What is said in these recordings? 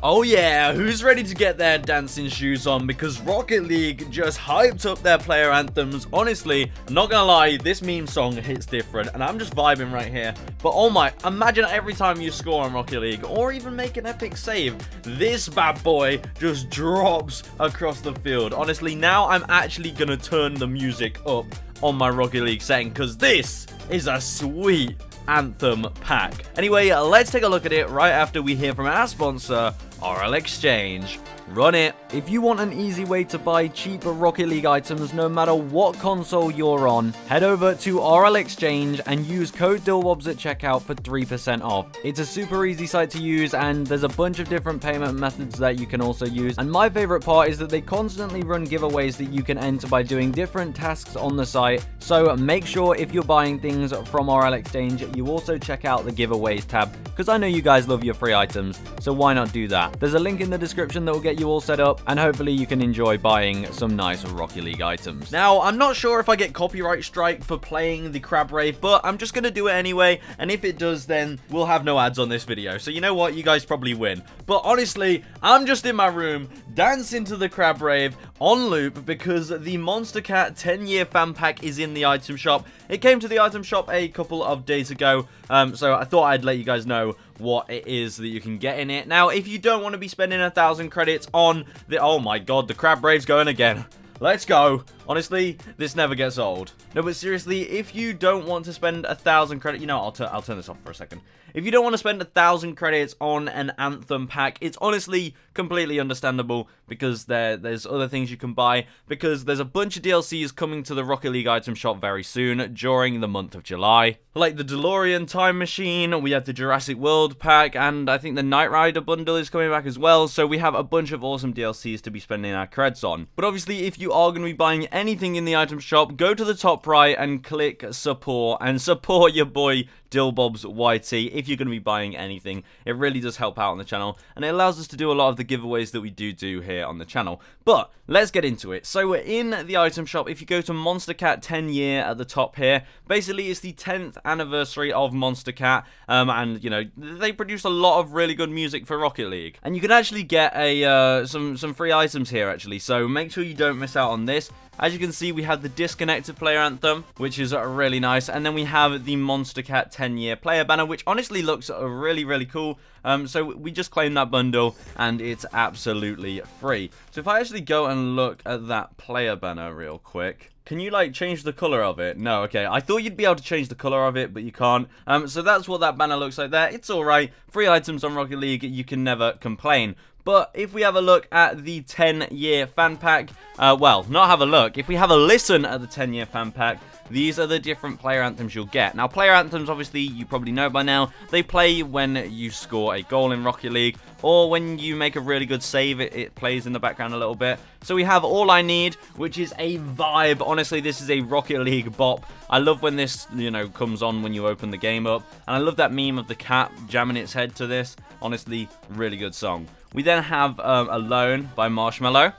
Oh yeah, who's ready to get their dancing shoes on? Because Rocket League just hyped up their player anthems. Honestly, not gonna lie, this meme song hits different, and I'm just vibing right here. But oh my, imagine every time you score on Rocket League, or even make an epic save, this bad boy just drops across the field. Honestly, now I'm actually gonna turn the music up on my Rocket League setting, because this is a sweet Anthem pack. Anyway, let's take a look at it right after we hear from our sponsor, RL Exchange. Run it. If you want an easy way to buy cheaper Rocket League items no matter what console you're on, head over to RL Exchange and use code DYLBOBZ at checkout for 3% off. It's a super easy site to use and there's a bunch of different payment methods that you can also use. And my favorite part is that they constantly run giveaways that you can enter by doing different tasks on the site. So make sure if you're buying things from RL Exchange, you also check out the giveaways tab because I know you guys love your free items, so why not do that? There's a link in the description that will get you all set up, and hopefully you can enjoy buying some nice Rocket League items. Now, I'm not sure if I get copyright strike for playing the Crab Rave, but I'm just going to do it anyway, and if it does, then we'll have no ads on this video. So you know what? You guys probably win. But honestly, I'm just in my room, dancing to the Crab Rave on loop because the Monstercat 10-year fan pack is in the item shop. It came to the item shop a couple of days ago, um, so I thought I'd let you guys know what it is that you can get in it. Now, if you don't want to be spending a thousand credits on the... Oh my god, the Crab Rave's going again. Let's go. Honestly, this never gets old. No, but seriously, if you don't want to spend a thousand credits... You know, I'll, I'll turn this off for a second. If you don't want to spend a thousand credits on an Anthem pack, it's honestly completely understandable because there there's other things you can buy because there's a bunch of DLCs coming to the Rocket League item shop very soon during the month of July. Like the DeLorean Time Machine, we have the Jurassic World pack, and I think the Knight Rider bundle is coming back as well, so we have a bunch of awesome DLCs to be spending our creds on. But obviously, if you are going to be buying anything in the item shop, go to the top right and click support, and support your boy Dylbobz YT if you're going to be buying anything. It really does help out on the channel and it allows us to do a lot of the giveaways that we do do here on the channel. But let's get into it. So we're in the item shop. If you go to Monstercat 10 year at the top here, basically it's the 10th anniversary of Monstercat um, and you know they produce a lot of really good music for Rocket League. And you can actually get a uh, some, some free items here actually so make sure you don't miss out on this. As you can see, we have the disconnected player anthem, which is really nice. And then we have the Monstercat 10-year player banner, which honestly looks really, really cool. Um, so we just claimed that bundle, and it's absolutely free. So if I actually go and look at that player banner real quick... Can you, like, change the color of it? No, okay. I thought you'd be able to change the color of it, but you can't. Um, so that's what that banner looks like there. It's alright. Free items on Rocket League, you can never complain. But if we have a look at the 10-year fan pack, uh, well, not have a look. If we have a listen at the 10-year fan pack, these are the different player anthems you'll get. Now, player anthems, obviously, you probably know by now, they play when you score a goal in Rocket League, or when you make a really good save, it, it, plays in the background a little bit. So we have All I Need, which is a vibe. Honestly, this is a Rocket League bop. I love when this, you know, comes on when you open the game up. And I love that meme of the cat jamming its head to this. Honestly, really good song. We then have um, Alone by Marshmello.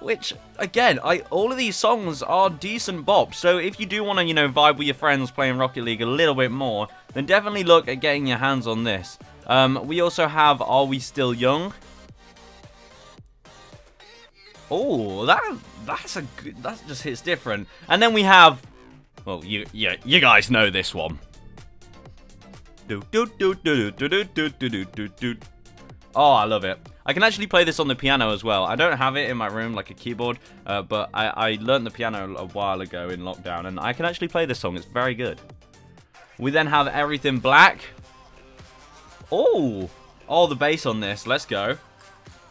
Which, again, I all of these songs are decent bops. So if you do want to, you know, vibe with your friends playing Rocket League a little bit more, then definitely look at getting your hands on this. Um, we also have Are We Still Young? Oh, that that's a good, that just hits different. And then we have, well, you yeah, you guys know this one. Do do do do do do do do do do. Oh, I love it. I can actually play this on the piano as well. I don't have it in my room like a keyboard, uh, but I, I learned the piano a while ago in lockdown, and I can actually play this song. It's very good. We then have Everything Black. Oh, oh, the bass on this. Let's go.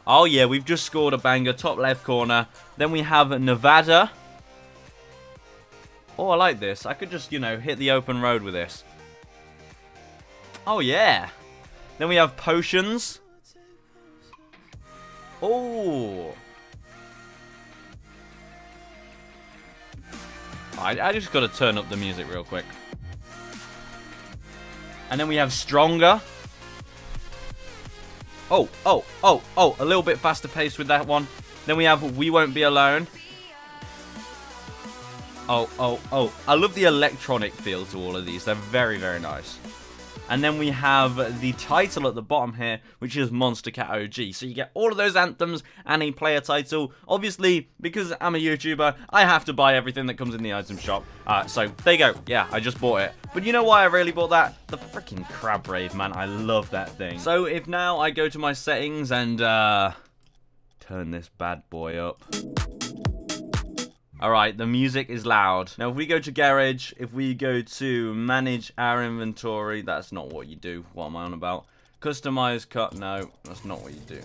Oh, yeah, we've just scored a banger. Top left corner. Then we have Nevada. Oh, I like this. I could just, you know, hit the open road with this. Oh, yeah. Then we have Potions. Oh! I, I just got to turn up the music real quick. And then we have Stronger. Oh, oh, oh, oh, a little bit faster pace with that one. Then we have We Won't Be Alone. Oh, oh, oh. I love the electronic feel to all of these. They're very, very nice. And then we have the title at the bottom here, which is Monstercat OG. So you get all of those anthems and a player title. Obviously, because I'm a YouTuber, I have to buy everything that comes in the item shop. Uh, so there you go. Yeah, I just bought it. But you know why I really bought that? The freaking Crab Rave, man. I love that thing. So if now I go to my settings and uh, turn this bad boy up. Alright, the music is loud. Now, if we go to Garage, if we go to Manage Our Inventory, that's not what you do. What am I on about? Customize cut, no, that's not what you do.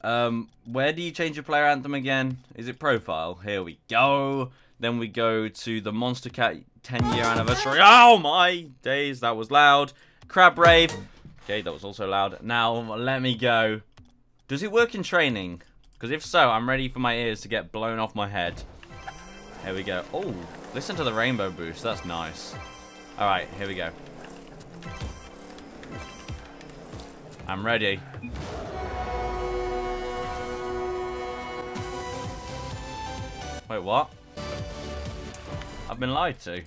Um, where do you change your player anthem again? Is it Profile? Here we go. Then we go to the Monstercat 10 year anniversary. Oh my days, that was loud. Crab Rave. Okay, that was also loud. Now, let me go. Does it work in training? Because if so, I'm ready for my ears to get blown off my head. Here we go. Oh, listen to the rainbow boost. That's nice. All right, here we go. I'm ready. Wait, what? I've been lied to.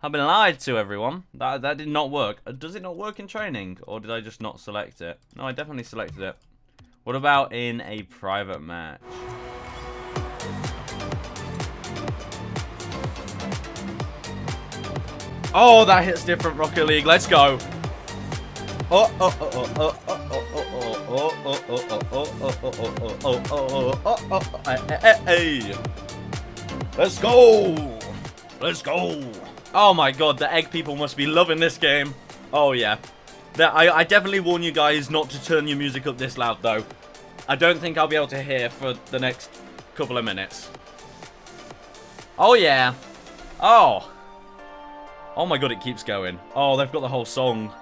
I've been lied to, everyone. That, that did not work. Uh, does it not work in training? Or did I just not select it? No, I definitely selected it. What about in a private match? Oh, that hits different, Rocket League. Let's go. Oh, oh, oh, oh, oh, oh, oh, oh, oh, oh, oh, oh, oh, oh, oh, oh, oh, oh, oh. Let's go. Let's go. Oh my god, the egg people must be loving this game. Oh yeah. I, I definitely warn you guys not to turn your music up this loud though. I don't think I'll be able to hear for the next couple of minutes. Oh yeah. Oh. Oh my god, it keeps going. Oh, they've got the whole song.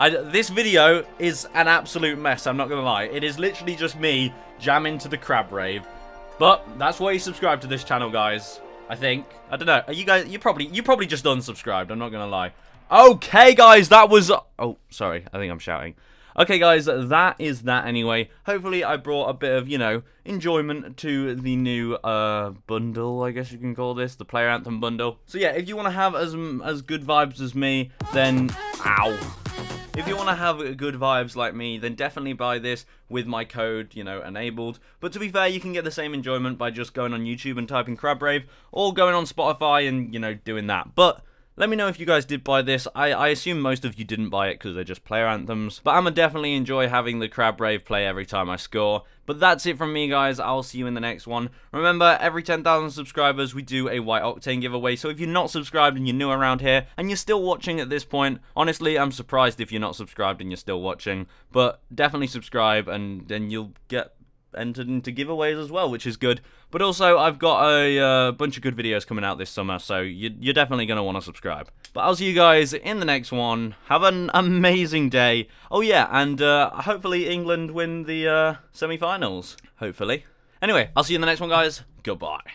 I, this video is an absolute mess, I'm not going to lie. It is literally just me jamming to the Crab Rave. But that's why you subscribe to this channel, guys. I think. I don't know. Are you guys, you probably, you probably just unsubscribed, I'm not going to lie. Okay, guys, that was... Oh, sorry, I think I'm shouting. Okay, guys, that is that anyway. Hopefully, I brought a bit of, you know, enjoyment to the new uh, bundle, I guess you can call this, the Player Anthem bundle. So yeah, if you want to have as, as good vibes as me, then... Ow. If you want to have good vibes like me, then definitely buy this with my code, you know, enabled. But to be fair, you can get the same enjoyment by just going on YouTube and typing Crab Rave, or going on Spotify and, you know, doing that. But let me know if you guys did buy this. I, I assume most of you didn't buy it because they're just player anthems. But I'ma definitely enjoy having the Crab Rave play every time I score. But that's it from me, guys. I'll see you in the next one. Remember, every 10,000 subscribers, we do a White Octane giveaway. So if you're not subscribed and you're new around here, and you're still watching at this point, honestly, I'm surprised if you're not subscribed and you're still watching. But definitely subscribe, and then you'll get entered into giveaways as well, which is good. But also, I've got a uh, bunch of good videos coming out this summer, so you, you're definitely going to want to subscribe. But I'll see you guys in the next one. Have an amazing day. Oh yeah, and uh, hopefully England win the uh, semi-finals. Hopefully. Anyway, I'll see you in the next one, guys. Goodbye.